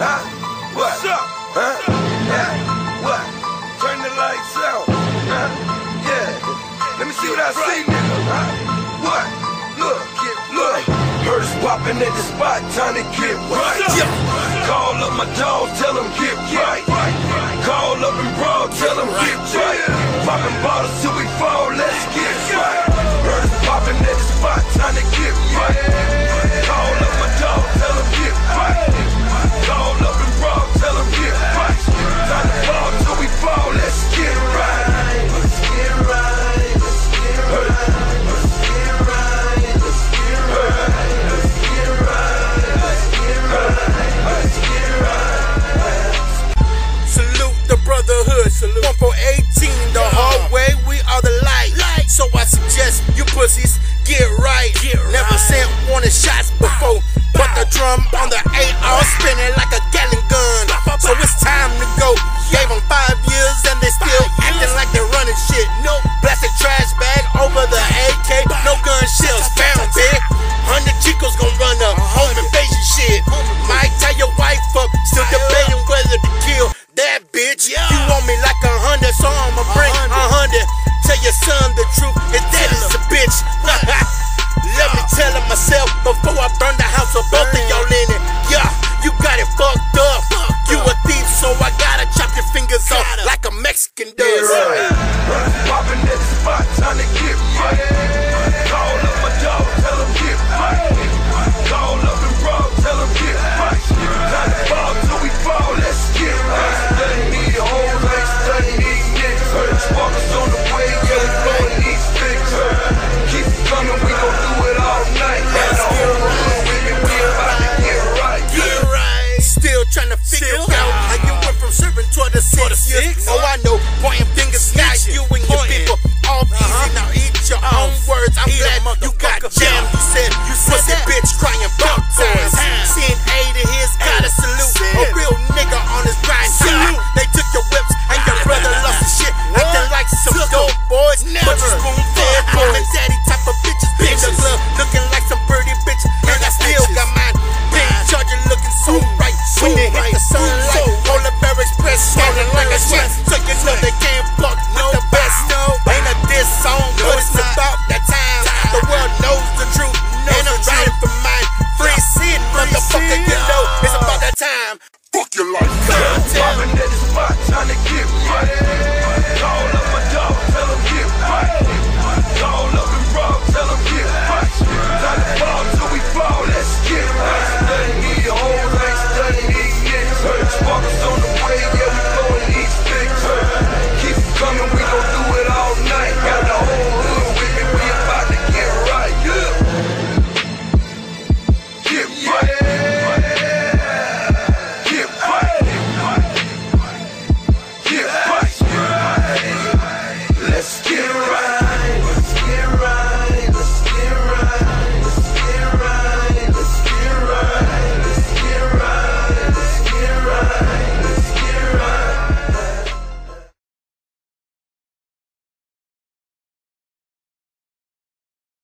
Huh? What's up? Huh? Yeah. What? Turn the lights out. Huh? Yeah. Let me see what I see, nigga. Huh? What? Look, get look. Hearse popping at the spot, time to get right. Yeah. Call up my dog, tell him get right. Call up and brawl, tell him get right. Popping bottles till we fall, let's get right. Hearse popping at the spot, time to get pussies get right. Get Never right. sent warning shots before, but the drum on the eight all spinning like. started like a chef. Took another game.